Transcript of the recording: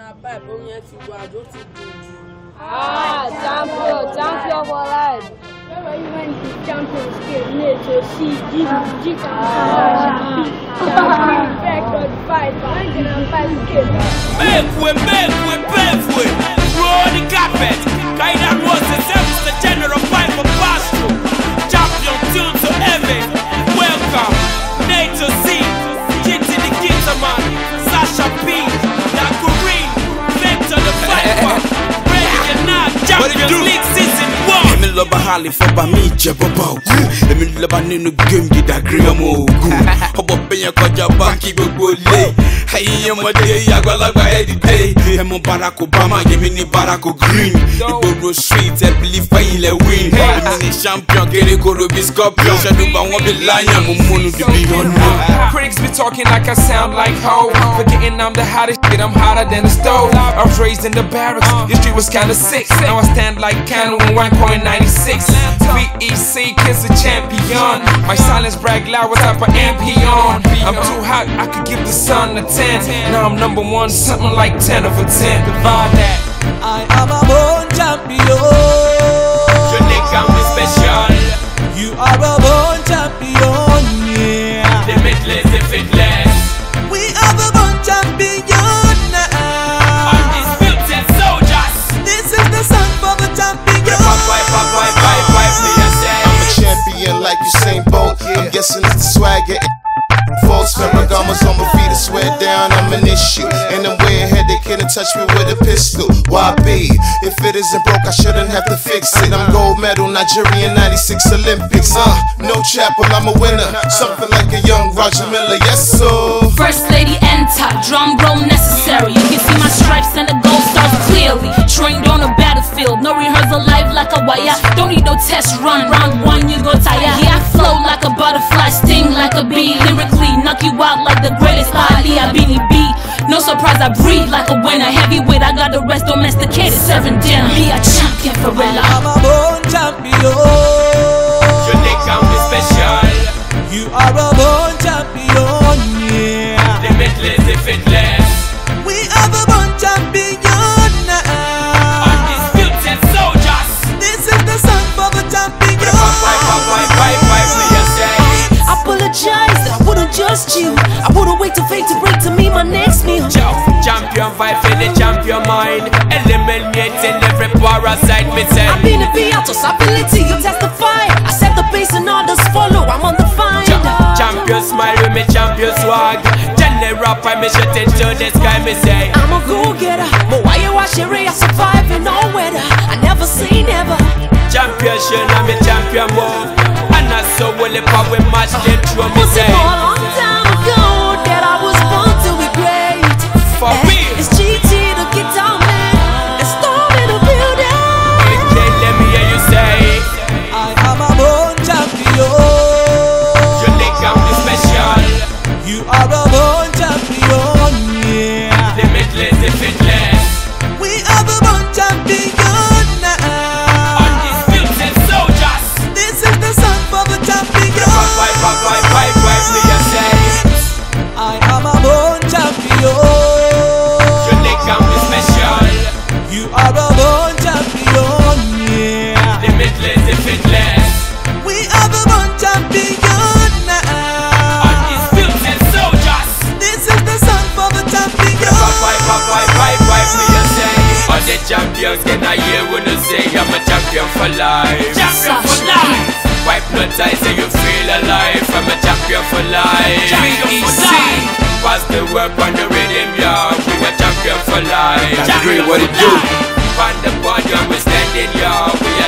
now pipe oyin ti wọ àjò ti dùn jù. ah champion champion for life. where you went to champions game ní ètò sí jíjù jíjà ṣàfihàn ṣàfihàn fẹ́ kọ́ five and five game. bẹ́ẹ̀ kú. Èmi lọ́ba halẹ̀ fọba mi jẹ bọ́bá òkú èmi lọ́ba nínú géèmù gidi àgírí ọmọ ogun ọbọ̀ bẹ́yẹn kọjá báńkì gbogbo lé ẹ̀yin ọmọdé àgbàlagbà ẹ̀ dìde ẹ̀ mọ barack obama yẹmi ní barack green ìgboro street ẹ̀ bìlí fẹ́yìn lẹ̀ win èmi ní champion kéré koro bí scorpion ṣẹ́dúgba wọn bí lion mo múnu dùbí ọ̀nà. Critics be talking like I sound like ho. Forgetting I'm the hottest shit, I'm hotter than the stove. I was raised in the barracks, the street was kinda sick. Now I stand like Candle in one point ninety six. VEC kids a champion. My silence brag loud, what type of MP on? I'm too hot, I could give the sun a 10. Now I'm number one, something like 10 over 10. Divide that. I am a born champion. Unique and we special. You are a born champion, yeah. Limitless, limitless. We are the born champion. Undisputed soldiers. This is the song for the champion. Pype, Pype, Pype, Pype, Pype, Pype, me. I'm a champion like Usain Bolt. I'm guessing it's the swagger. False Ferragamo's on my feet, I swear down, I'm an issue. And I'm way ahead, they couldn't touch me with a pistol. Why be? If it isn't broke, I shouldn't have to fix it. I'm gold medal, Nigerian 96 Olympics. Uh, no chapel, I'm a winner. Something like a young Roger Milla, yes, sir. First lady enter, drum roll necessary. You can see my stripes and the gold stars clearly. Trained on a battlefield, no rehearsal live like a wire. Don't need no test run, round one you go tire. Yeah, I flow like a butterfly, sting like a bee. Lyrically, knock you out like the greatest Ali Abini B. No surprise, I breathe like a winner. Heavyweight, I got the rest domesticated. Seven dinner, me a champion for real. I'm a born champion. Unique and we special. You are a just you. I wouldn't wait to fate to break to me my next meal. Ciao. Champion vibe for the champion mind. Eliminating every parasite, me say. I've been a Beatos, ability, you testify. I set the pace and others follow, I'm on the find. Cha- Champion smile with me, champion swag. General I me shit into the sky, me say. I'm a go getter, but why you watch your I survive in all weather. I never say never. Championship, I'm a champion move. And I saw well if I will match them through me it say. for life. Champion for life. Wipe the ties so you feel alive. I'm a champion for life. Champion for life. Pass the work on the rhythm, yeah. We a champion for life. Champion for life. On the podium, we standing, yeah. We